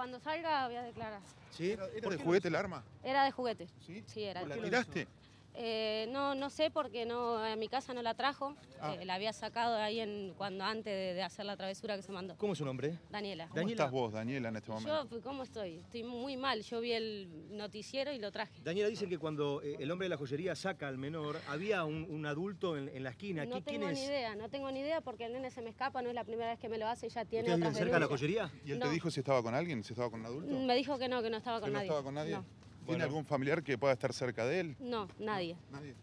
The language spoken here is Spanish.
Cuando salga voy a declarar. ¿Sí? ¿Era ¿Por de qué juguete el arma? Era de juguete. ¿Sí? Sí, era. ¿La tiraste? Eh, no, no sé porque no, a mi casa no la trajo. Ah. Eh, la había sacado ahí en, cuando antes de, de hacer la travesura que se mandó. ¿Cómo es su nombre? Daniela. ¿Cómo Daniela. estás vos, Daniela, en este momento? Yo, pues, ¿cómo estoy? Estoy muy mal. Yo vi el noticiero y lo traje. Daniela dice que cuando eh, el hombre de la joyería saca al menor, había un, un adulto en, en la esquina. No ¿Qui- ¿Quién tengo es? ni idea, no tengo ni idea porque el nene se me escapa, no es la primera vez que me lo hace, ya tiene ¿Ustedes otras cerca de la joyería? ¿Y él No. te dijo si estaba con alguien? ¿Si estaba con un adulto? Me dijo que no, que no estaba ¿Que con no nadie. estaba con nadie? No, ¿Tiene Bueno. algún familiar que pueda estar cerca de él? no, nadie. Nadie.